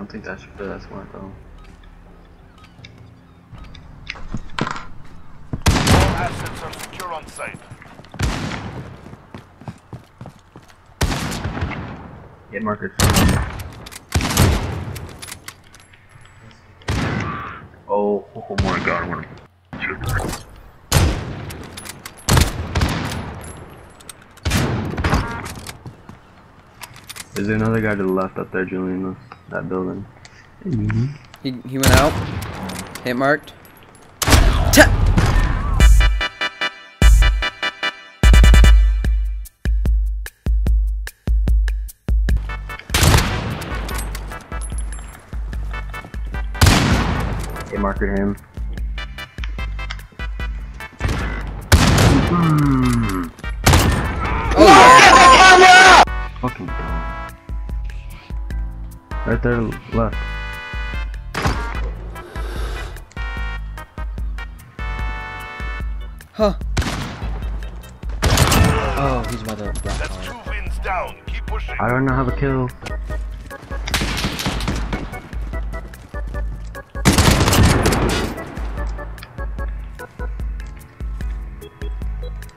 don't think that should fit that smart though. All assets are secure on site. Hit marker. Oh, oh, oh my god, I wanna shoot. Is there another guy to the left up there, Julian? That building. He, he went out. Hit marked. Hit marker him. Right there, left. Huh. Oh, he's by the black That's two wins down. Keep pushing. I don't know how to kill.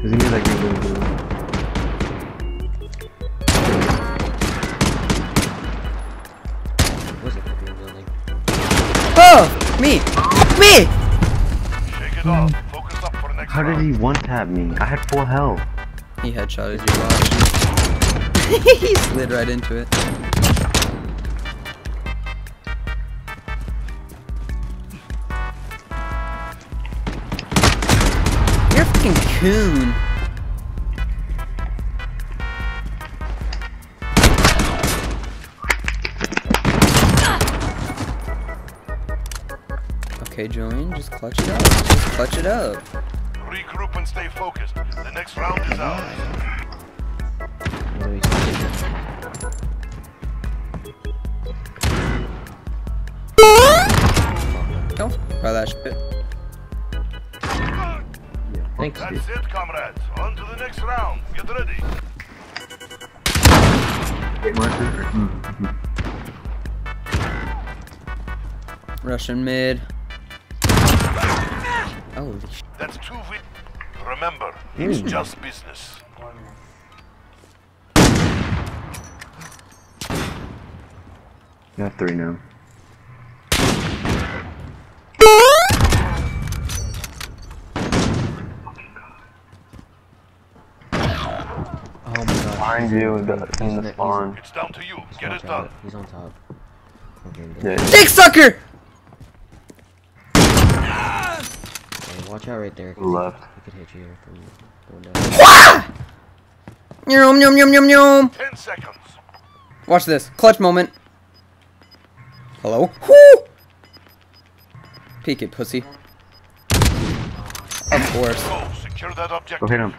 Does he need like green me, me. Shake it off. Focus up for next How did round. he one tap me? I had full health. He headshotted you. Watch. he slid right into it. You're a fucking coon. Okay, Julian, just clutch it up. Just clutch it up. Regroup and stay focused. The next round is ours. What do we see? Don't try that shit. Thanks. That's it, comrades. On to the next round. Get ready. Hit marker? Mm-hmm. Russian mid. Holy sh That's two wins. Remember, it's hmm. just business. You have three now. Oh my god. Behind you, in the, He's in in the the- spawn. It's down to you. Get it done. He's on top. Okay, Dick sucker! Watch out right there. 'cause Left. He could hit you from going down. Yum yum yum yum yum. Ten seconds. Watch this. Clutch moment. Hello? Whoo! Peek it, pussy. Of course. Go. Secure that objective. Go hit him.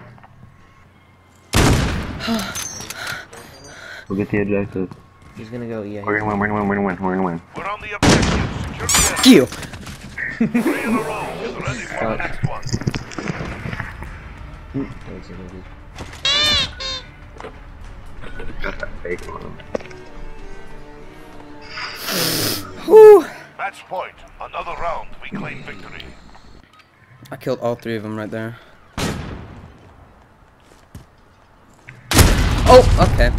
We'll get the objective. He's gonna go, yeah. We're gonna win, we're gonna win, we're gonna win, we're gonna win. We're on the objective. Secure the Fuck you. A next one. Thanks, Inogi. Got that fake on him. Whoo! Match point. Another round. We claim victory. I killed all three of them right there. Oh, okay.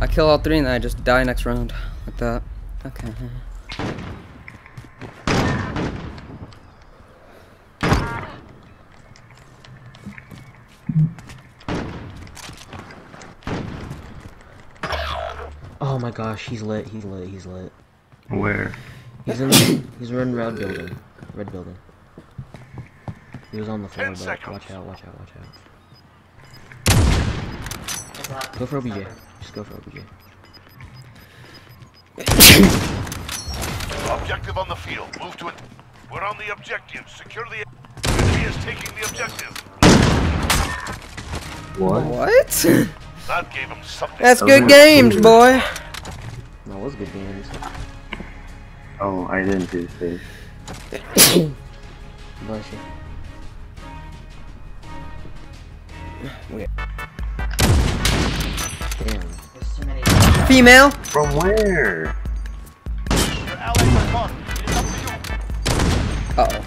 I kill all three and then I just die next round. Like that. Okay. Oh my gosh, he's lit, he's lit, he's lit. Where? He's in the, he's in red building. Red building. He was on the floor, but watch out, watch out, watch out. Go for OBJ. Just go for OBJ. Objective on the field. Move to it. We're on the objective. Secure the. Enemy is taking the objective. What? What? That gave him something. That's good games, boy. That was good games. Oh, I didn't do safe. Bless you. Wait. Damn. Female? From where? Uh oh.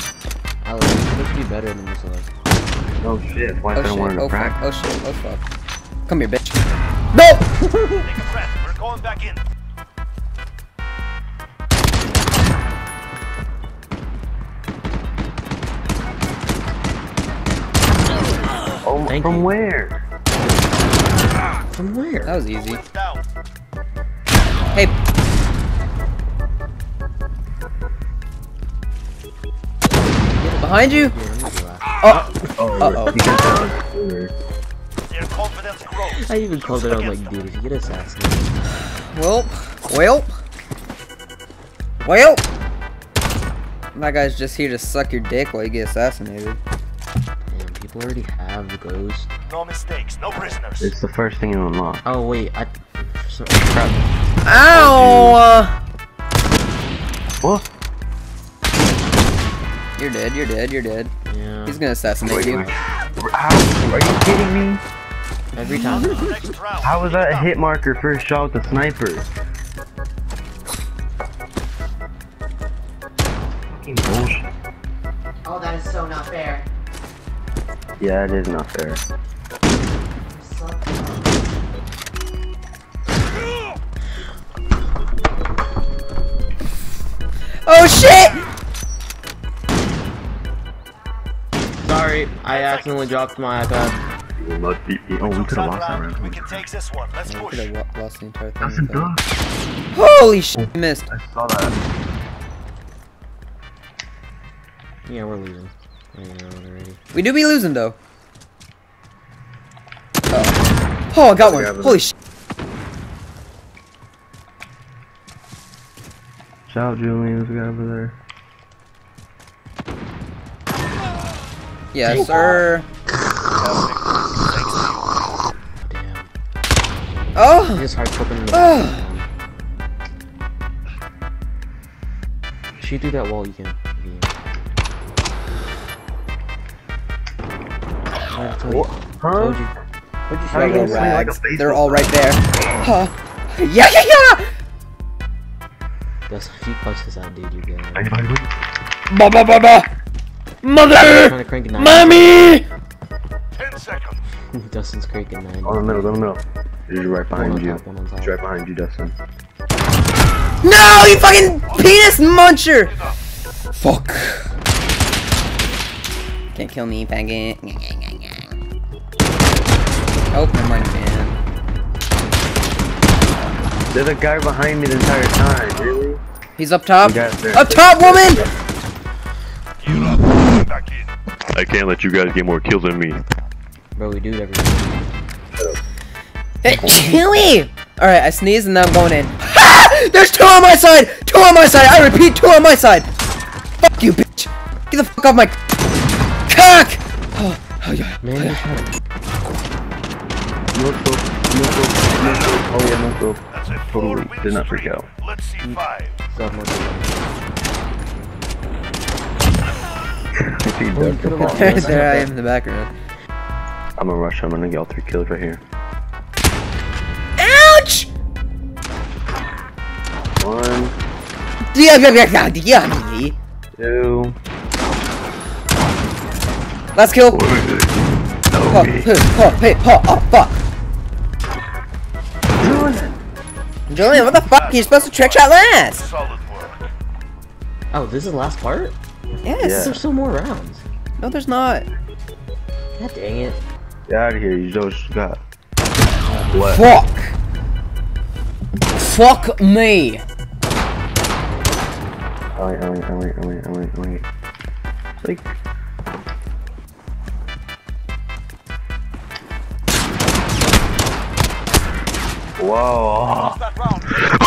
Alex, be better than this one. Oh shit, why oh, shit. I in the oh, crack? Fuck. Oh shit, oh fuck. Come here, bitch. No! Take a breath. We're going back in. Oh, Thank from you. where? From where? That was easy. Hey. Behind you? Here, let me. Oh. confidence grows. I even called it out like, dude, if you get assassinated. Welp. Welp. Welp. That guy's just here to suck your dick while you get assassinated. Damn, people already have the ghost. No mistakes. No prisoners. It's the first thing you unlock. Oh, wait, I. For some, crap. Ow! What? You're dead, you're dead, you're dead. Yeah. He's gonna assassinate Wait, you. wait. How? Are you kidding me? Every time. How was that a hit marker first shot with the sniper? Fucking bullshit. Oh, that is so not fair. Yeah, it is not fair. Oh shit! Sorry, I accidentally dropped my iPad. You will not beat me. Oh, we could have lost that We round. can take this one. Let's I push. could have lost the entire thing. That's a duck. Holy shit, I oh, missed. I saw that. Yeah, we're losing. I know it already. We do be losing though. Oh, oh I got one. Yeah, Holy shit. Shout out Julian, there's a guy over there. Yes, sir. Oh! It's hard flipping the Ugh. Shoot through that wall, you can. You can. I told you. Huh? Told you. Where'd you How you gonna like a They're all right there. Huh. Yeah, yeah, yeah! That's if you punch this out, dude, you're good. Ba ba ba ba! Mother! to crank a. Mommy! Ten seconds. Dustin's cranking nine. Oh, On the middle, go in the middle. He's right One on behind you. top, one on top. He's right behind you, Dustin. No, you fucking penis muncher! Fuck. Can't kill me, faggot. Oh, never mind, man. There's a guy behind me the entire time, really? He's up top. You guys there. Up top, woman! You up. Back in. I can't let you guys get more kills than me. Bro, we do it every time. Hey, Chewy! Alright, I sneeze and now I'm going in. Ha! There's two on my side! Two on my side! I repeat, two on my side! Fuck you, bitch! Get the fuck off my cock! Oh, oh yeah. Man, you're trying to. No scope, no scope, no scope. Oh yeah, no scope. That's it. Totally Four did not freak out. Let's see mm. five. Stuff more If he you does, could've lost. there, there I am in the background. I'm gonna rush. I'm gonna get all three kills right here. One, Yeah, yeah, yeah, yeah, yeah. two. Last kill. Oh, Okay. hey, oh, oh, oh, fuck. Julian, what the fuck? You're supposed to trick shot last. Oh, this is the last part? Yes. Yeah. There's still more rounds. No, there's not. God dang it. Get out of here. You just got. What? Fuck. Fuck me. Oh wait, oh wait, oh wait, oh wait, oh wait, oh wait. Like. Whoa.